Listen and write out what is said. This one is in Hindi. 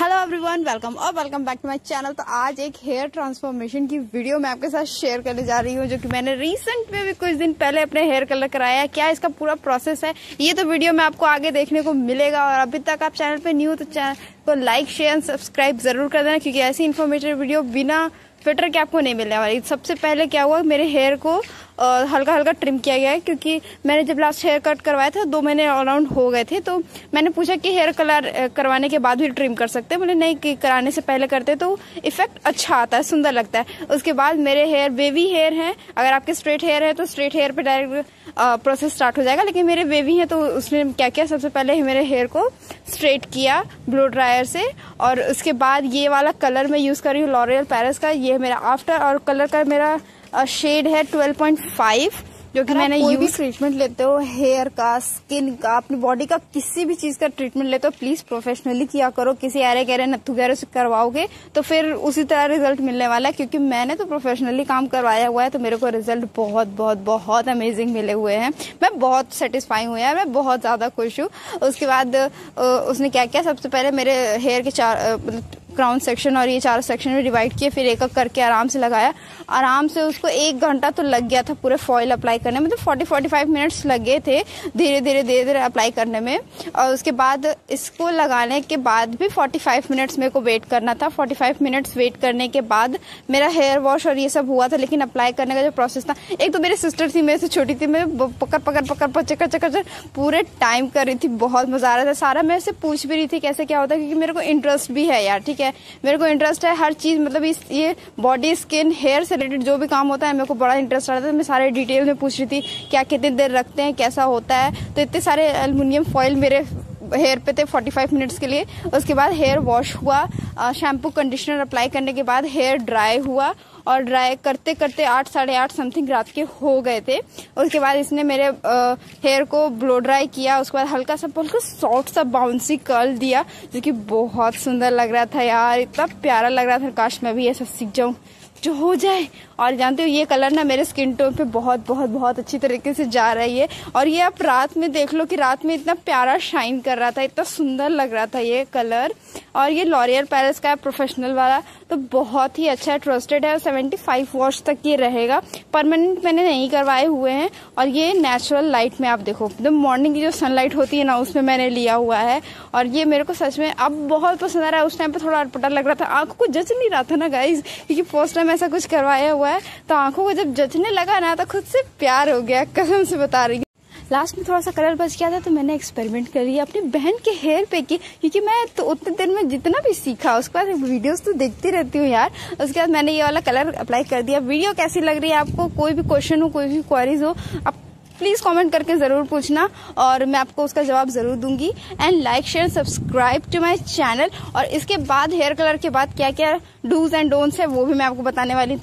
हेलो एवरीवन वेलकम और welcome back to my channel तो आज एक हेयर ट्रांसफॉर्मेशन की वीडियो मैं आपके साथ शेयर करने जा रही हूँ, जो कि मैंने रिसेंट में भी कुछ दिन पहले अपने हेयर कलर कराया है। क्या इसका पूरा प्रोसेस है? ये तो वीडियो में आपको आगे देखने को मिलेगा और अभी तक आप चैनल पे न्यू तो चैनल को लाइक शेयर एंड सब्सक्राइब ज़रूर कर देना, क्योंकि ऐसी इन्फॉर्मेटिव वीडियो बिना फ़िल्टर के आपको नहीं मिलने वाली। सबसे पहले क्या हुआ, मेरे हेयर को हल्का हल्का ट्रिम किया गया है, क्योंकि मैंने जब लास्ट हेयर कट करवाया था, दो महीने अराउंड हो गए थे तो मैंने पूछा कि हेयर कलर करवाने के बाद भी ट्रिम कर सकते हैं? बोले, नहीं, कि कराने से पहले करते तो इफ़ेक्ट अच्छा आता है, सुंदर लगता है। उसके बाद मेरे हेयर वेवी हेयर हैं। अगर आपके स्ट्रेट हेयर है तो स्ट्रेट हेयर पर डायरेक्ट प्रोसेस स्टार्ट हो जाएगा, लेकिन मेरे वेवी हैं तो उसने क्या किया? सबसे पहले मेरे हेयर को स्ट्रेट किया ब्लो ड्रायर से, और उसके बाद ये वाला कलर मैं यूज़ कर रही हूँ लॉरियल पैरस का। ये मेरा आफ्टर और कलर का मेरा शेड है 12.5 जो कि मैंने कोई भी ट्रीटमेंट लेते हो हेयर का स्किन का अपनी बॉडी का किसी भी चीज़ का ट्रीटमेंट लेते हो प्लीज़ प्रोफेशनली किया करो किसी अरे गहरे नथु गहरे से करवाओगे तो फिर उसी तरह रिज़ल्ट मिलने वाला है क्योंकि मैंने तो प्रोफेशनली काम करवाया हुआ है तो मेरे को रिज़ल्ट बहुत बहुत बहुत अमेजिंग मिले हुए हैं। मैं बहुत सेटिस्फाई हुई है मैं बहुत ज़्यादा खुश हूँ। उसके बाद उसने क्या किया? सबसे पहले मेरे हेयर के चार क्राउन सेक्शन और ये चारों सेक्शन में डिवाइड किए, फिर एक एक करके आराम से लगाया। आराम से उसको एक घंटा तो लग गया था पूरे फॉइल अप्लाई करने में। मतलब फोर्टी फोर्टी फाइव मिनट्स लगे थे धीरे धीरे धीरे धीरे अप्लाई करने में। और उसके बाद इसको लगाने के बाद भी फोर्टी फाइव मिनट्स मेरे को वेट करना था। फोर्टी फाइव मिनट्स वेट करने के बाद मेरा हेयर वॉश और ये सब हुआ था, लेकिन अप्लाई करने का जो प्रोसेस था, एक तो मेरी सिस्टर थी, मेरे से छोटी थी, मैं पकड़ पकड़ पकड़ पचकर चक्कर पूरे टाइम कर रही थी, बहुत मज़ा आ रहा था। सारा मैं से पूछ भी रही थी कैसे क्या होता क्योंकि मेरे को इंटरेस्ट भी है यार, ठीक है। मेरे को इंटरेस्ट है हर चीज़ मतलब इस, ये बॉडी स्किन हेयर से रिलेटेड जो भी काम होता है, मेरे को बड़ा इंटरेस्ट आता है मैं सारे डिटेल में पूछ रही थी, क्या कितनी देर रखते हैं, कैसा होता है? तो इतने सारे एलमिनियम फॉइल मेरे हेयर पे थे 45 मिनट्स के लिए। उसके बाद हेयर वॉश हुआ शैम्पू कंडीशनर अप्लाई करने के बाद हेयर ड्राई हुआ और ड्राई करते करते आठ, साढ़े आठ समथिंग रात के हो गए थे। उसके बाद इसने मेरे हेयर को ब्लो ड्राई किया। उसके बाद हल्का सा बिल्कुल सॉफ्ट सा बाउंसी कर्ल दिया, जो कि बहुत सुंदर लग रहा था यार। इतना प्यारा लग रहा था। काश मैं भी ऐसा सीख जाऊँ। जो हो जाए। और जानते हो, ये कलर ना मेरे स्किन टोन पे बहुत बहुत बहुत अच्छी तरीके से जा रही है। और ये आप रात में देख लो कि रात में इतना प्यारा शाइन कर रहा था। इतना सुंदर लग रहा था ये कलर और ये लॉरियर पैलेस का है प्रोफेशनल वाला तो बहुत ही अच्छा है ट्रस्टेड है और सेवेंटी फाइव वॉश तक ये रहेगा। परमानेंट मैंने नहीं करवाए हुए हैं और ये नेचुरल लाइट में आप देखो, एकदम मॉर्निंग की जो सनलाइट होती है ना, उसमें मैंने लिया हुआ है। और ये मेरे को सच में अब बहुत पसंद आ रहा है, उस टाइम पर थोड़ा अटपटा लग रहा था, आँखों को जच नहीं रहा था ना गाइज़ क्योंकि फ़र्स्ट टाइम ऐसा कुछ करवाया हुआ है तो आँखों को जब जचने लगा ना तो खुद से प्यार हो गया, कसम से बता रही लास्ट में थोड़ा सा कलर बच गया था तो मैंने एक्सपेरिमेंट करी अपनी बहन के हेयर पे की, क्योंकि मैं तो उतने दिन में जितना भी सीखा, उसके बाद वीडियोस तो देखती रहती हूँ यार। उसके बाद मैंने ये वाला कलर अप्लाई कर दिया। वीडियो कैसी लग रही है आपको? कोई भी क्वेश्चन हो, कोई भी क्वारीज हो, आप प्लीज़ कमेंट करके ज़रूर पूछना और मैं आपको उसका जवाब ज़रूर दूँगी। And like share subscribe to my channel और इसके बाद हेयर कलर के बाद क्या क्या डूज एंड डोंट्स है, वो भी मैं आपको बताने वाली हूँ।